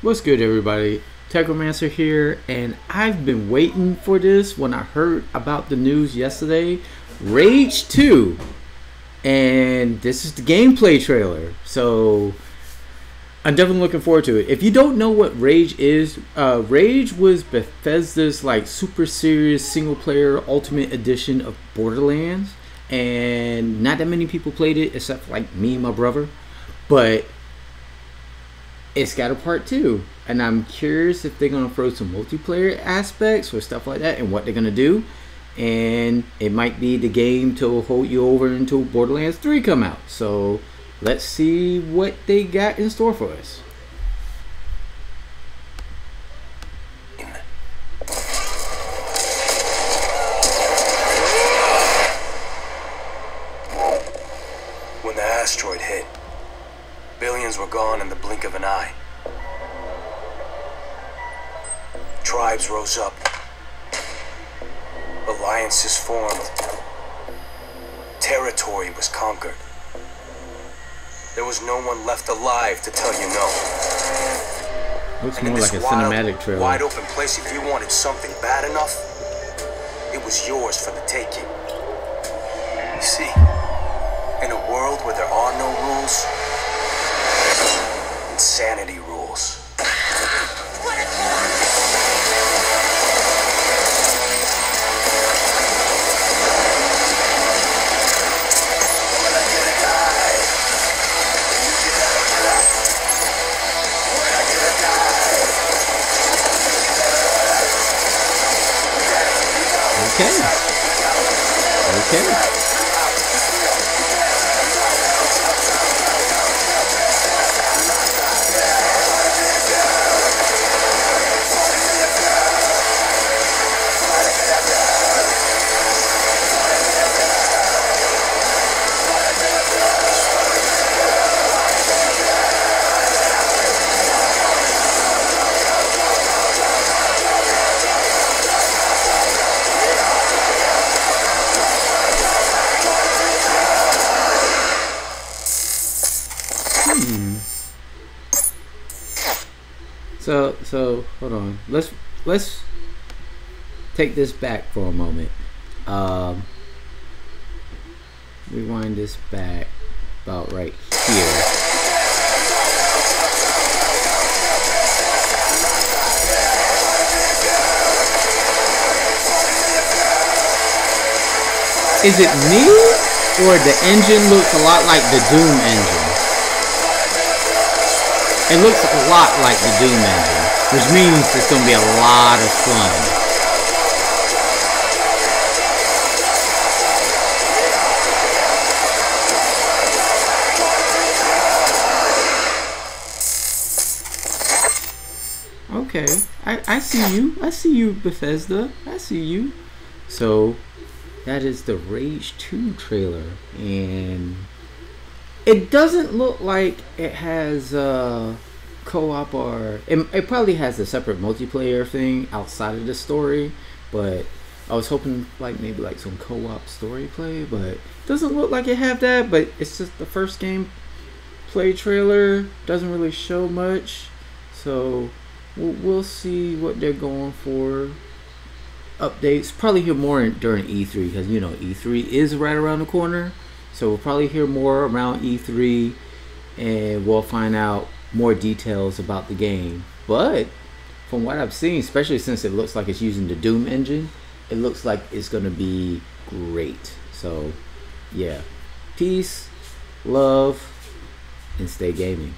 What's good, everybody? Tekromancer here, and I've been waiting for this when I heard about the news yesterday. Rage 2, and this is the gameplay trailer. So I'm definitely looking forward to it. If you don't know what Rage is, uh, Rage was Bethesda's like super serious single player ultimate edition of Borderlands, and not that many people played it except like me and my brother, but it's got a part two, and I'm curious if they're gonna throw some multiplayer aspects or stuff like that, and what they're gonna do. And it might be the game to hold you over until Borderlands 3 come out. So let's see what they got in store for us. When the asteroid hit, billions were gone in the blink of an eye. Tribes rose up. Alliances formed. Territory was conquered. There was no one left alive to tell you no. Looks more like a wild, cinematic trailer. wide open place, if you wanted something bad enough, it was yours for the taking. You see, in a world where there are no rules, rules. Okay. Okay. So so hold on. Let's let's take this back for a moment. Um, rewind this back about right here. Is it me or the engine looks a lot like the Doom engine? It looks a lot like the Doom engine, which means it's going to be a lot of fun. Okay, I, I see you. I see you, Bethesda. I see you. So, that is the Rage 2 trailer. And it doesn't look like it has uh, co-op or it, it probably has a separate multiplayer thing outside of the story but i was hoping like maybe like some co-op story play but it doesn't look like it have that but it's just the first game play trailer doesn't really show much so we'll, we'll see what they're going for updates. Probably hear more during e3 because you know e3 is right around the corner so we'll probably hear more around E3 and we'll find out more details about the game. But from what I've seen, especially since it looks like it's using the Doom engine, it looks like it's going to be great. So, yeah. Peace, love, and stay gaming.